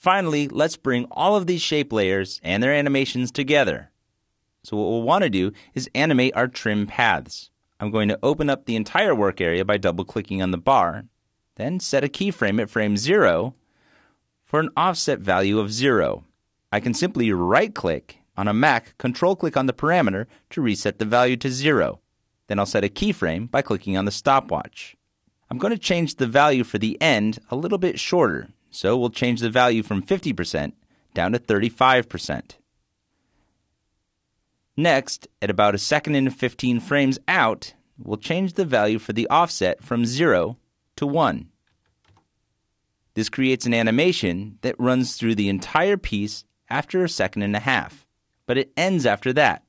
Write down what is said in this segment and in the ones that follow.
Finally, let's bring all of these shape layers and their animations together. So what we'll want to do is animate our trim paths. I'm going to open up the entire work area by double clicking on the bar, then set a keyframe at frame 0 for an offset value of 0. I can simply right click on a Mac, control click on the parameter to reset the value to 0. Then I'll set a keyframe by clicking on the stopwatch. I'm going to change the value for the end a little bit shorter, so we'll change the value from 50% down to 35%. Next, at about a second and 15 frames out, we'll change the value for the offset from 0 to 1. This creates an animation that runs through the entire piece after a second and a half, but it ends after that.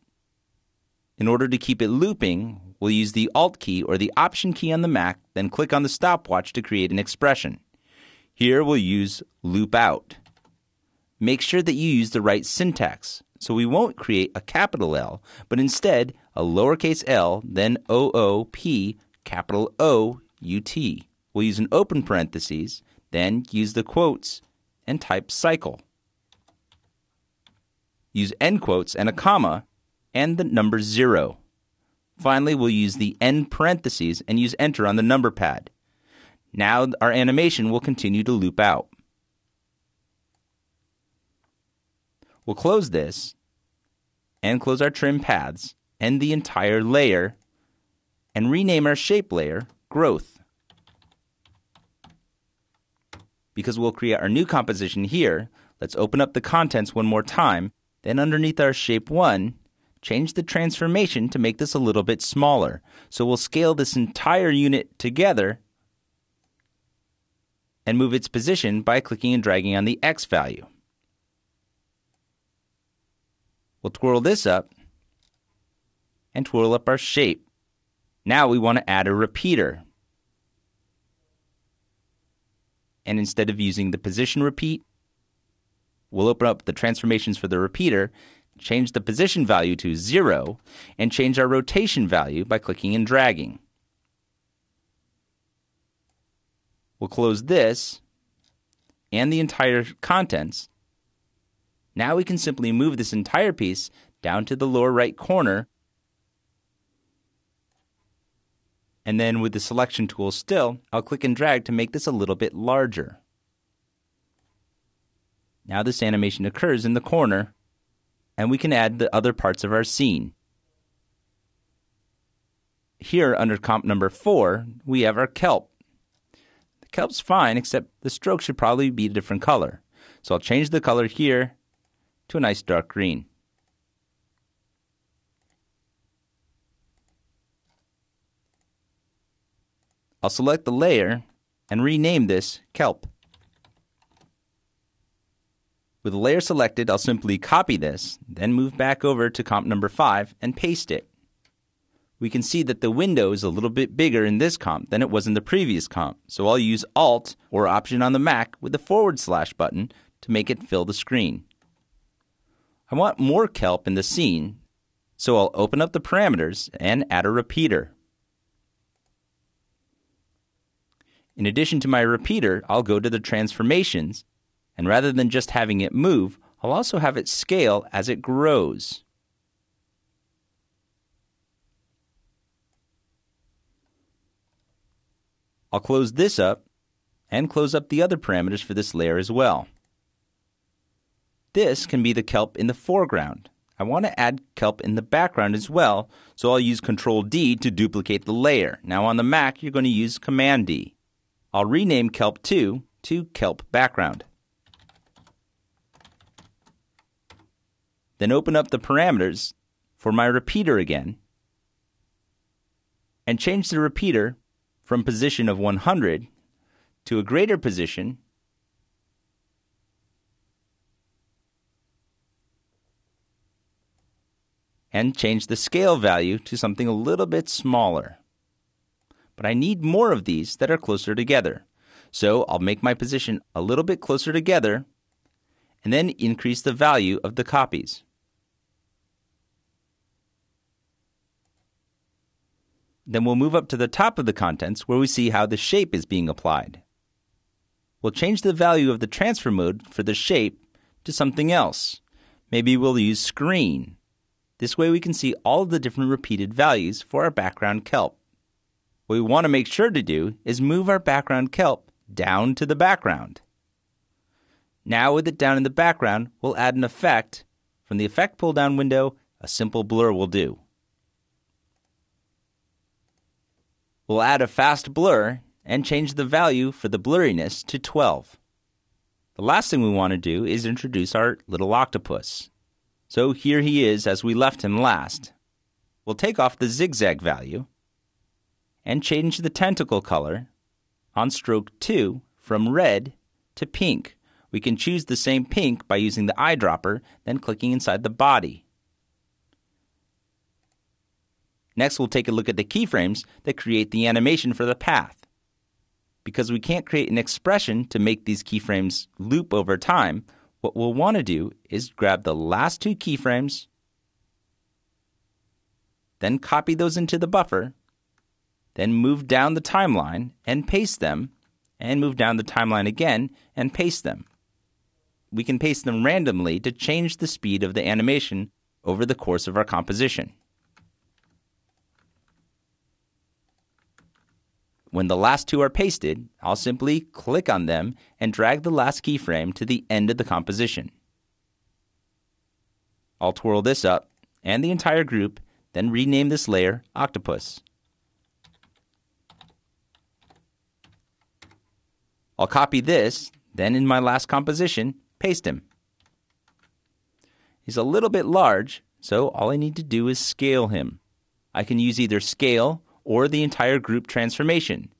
In order to keep it looping, we'll use the Alt key or the Option key on the Mac, then click on the stopwatch to create an expression. Here we'll use loop out. Make sure that you use the right syntax, so we won't create a capital L, but instead a lowercase l, then OOP, capital O, UT. We'll use an open parentheses, then use the quotes and type cycle. Use end quotes and a comma and the number zero. Finally, we'll use the end parentheses and use enter on the number pad. Now our animation will continue to loop out. We'll close this and close our trim paths and the entire layer and rename our shape layer growth. Because we'll create our new composition here, let's open up the contents one more time. Then underneath our shape 1, change the transformation to make this a little bit smaller. So we'll scale this entire unit together and move its position by clicking and dragging on the X value. We'll twirl this up and twirl up our shape. Now we want to add a repeater. And instead of using the position repeat, we'll open up the transformations for the repeater, change the position value to 0, and change our rotation value by clicking and dragging. We'll close this and the entire contents. Now we can simply move this entire piece down to the lower right corner. And then with the selection tool still, I'll click and drag to make this a little bit larger. Now this animation occurs in the corner, and we can add the other parts of our scene. Here under comp number 4, we have our kelp. Kelp's fine, except the stroke should probably be a different color. So I'll change the color here to a nice dark green. I'll select the layer and rename this Kelp. With the layer selected, I'll simply copy this, then move back over to comp number 5 and paste it we can see that the window is a little bit bigger in this comp than it was in the previous comp. So I'll use Alt or Option on the Mac with the forward slash button to make it fill the screen. I want more kelp in the scene, so I'll open up the parameters and add a repeater. In addition to my repeater, I'll go to the transformations, and rather than just having it move, I'll also have it scale as it grows. I'll close this up and close up the other parameters for this layer as well. This can be the kelp in the foreground. I want to add kelp in the background as well, so I'll use Control D to duplicate the layer. Now on the Mac, you're going to use Command D. I'll rename kelp 2 to kelp background. Then open up the parameters for my repeater again and change the repeater from position of 100 to a greater position and change the scale value to something a little bit smaller. But I need more of these that are closer together. So I'll make my position a little bit closer together and then increase the value of the copies. Then we'll move up to the top of the contents where we see how the shape is being applied. we'll change the value of the transfer mode for the shape to something else. Maybe we'll use screen. This way we can see all of the different repeated values for our background kelp. What we want to make sure to do is move our background kelp down to the background. Now with it down in the background, we'll add an effect. From the effect pull down window, a simple blur will do. We'll add a fast blur and change the value for the blurriness to 12. The last thing we want to do is introduce our little octopus. So here he is as we left him last. We'll take off the zigzag value and change the tentacle color on stroke 2 from red to pink. We can choose the same pink by using the eyedropper, then clicking inside the body. Next, we'll take a look at the keyframes that create the animation for the path. Because we can't create an expression to make these keyframes loop over time, what we'll want to do is grab the last two keyframes, then copy those into the buffer, then move down the timeline and paste them, and move down the timeline again and paste them. We can paste them randomly to change the speed of the animation over the course of our composition. When the last two are pasted, I'll simply click on them and drag the last keyframe to the end of the composition. I'll twirl this up and the entire group, then rename this layer Octopus. I'll copy this, then in my last composition, paste him. He's a little bit large, so all I need to do is scale him. I can use either scale or the entire group transformation.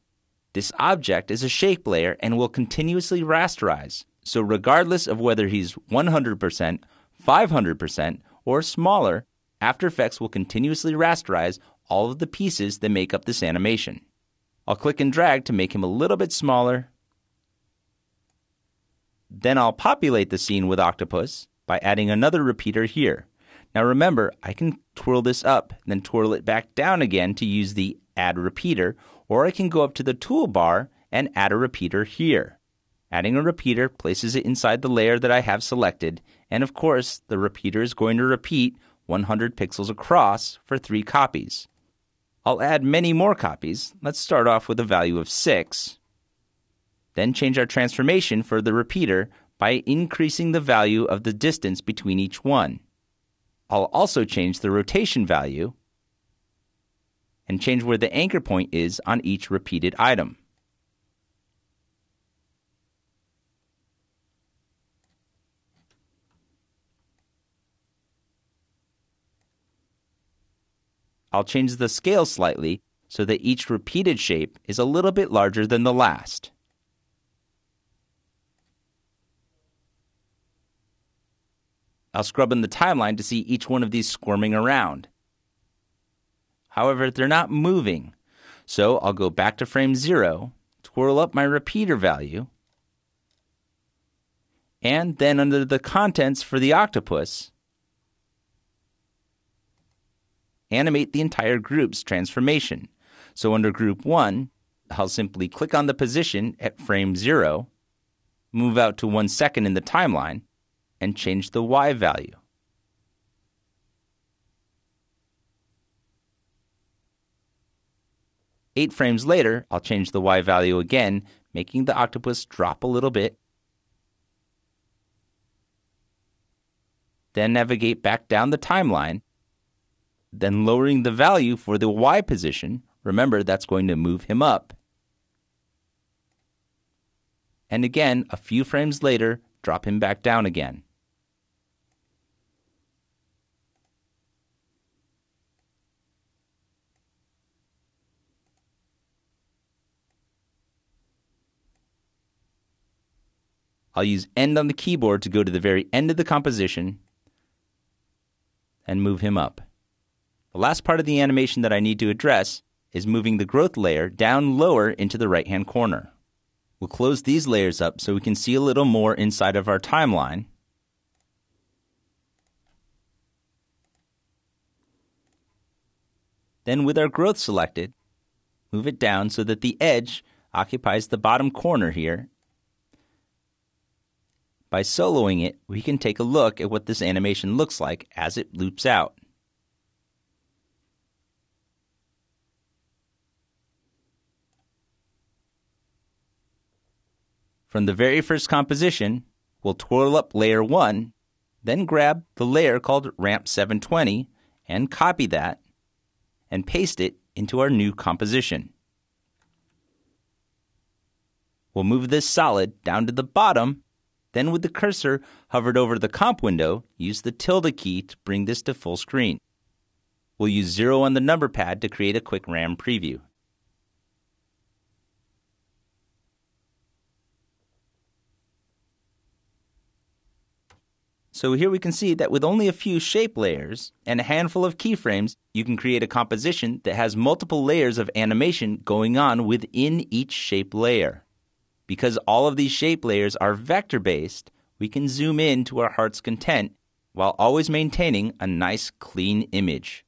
This object is a shape layer and will continuously rasterize, so regardless of whether he's 100%, 500%, or smaller, After Effects will continuously rasterize all of the pieces that make up this animation. I'll click and drag to make him a little bit smaller. Then I'll populate the scene with Octopus by adding another repeater here. Now remember, I can twirl this up, then twirl it back down again to use the add repeater, or I can go up to the toolbar and add a repeater here. Adding a repeater places it inside the layer that I have selected, and of course, the repeater is going to repeat 100 pixels across for three copies. I'll add many more copies. Let's start off with a value of 6. Then change our transformation for the repeater by increasing the value of the distance between each one. I'll also change the rotation value and change where the anchor point is on each repeated item. I'll change the scale slightly so that each repeated shape is a little bit larger than the last. I'll scrub in the timeline to see each one of these squirming around. However, they're not moving. So I'll go back to frame 0, twirl up my repeater value, and then under the contents for the octopus, animate the entire group's transformation. So under group 1, I'll simply click on the position at frame 0, move out to 1 second in the timeline, and change the Y value. Eight frames later, I'll change the Y value again, making the octopus drop a little bit. Then navigate back down the timeline, then lowering the value for the Y position. Remember, that's going to move him up. And again, a few frames later, drop him back down again. I'll use end on the keyboard to go to the very end of the composition and move him up. The last part of the animation that I need to address is moving the growth layer down lower into the right hand corner. We'll close these layers up so we can see a little more inside of our timeline. Then with our growth selected, move it down so that the edge occupies the bottom corner here By soloing it, we can take a look at what this animation looks like as it loops out. From the very first composition, we'll twirl up layer 1, then grab the layer called Ramp 720 and copy that and paste it into our new composition. We'll move this solid down to the bottom then with the cursor hovered over the comp window, use the tilde key to bring this to full screen. We'll use 0 on the number pad to create a quick RAM preview. So here we can see that with only a few shape layers and a handful of keyframes, you can create a composition that has multiple layers of animation going on within each shape layer. Because all of these shape layers are vector based, we can zoom in to our heart's content while always maintaining a nice clean image.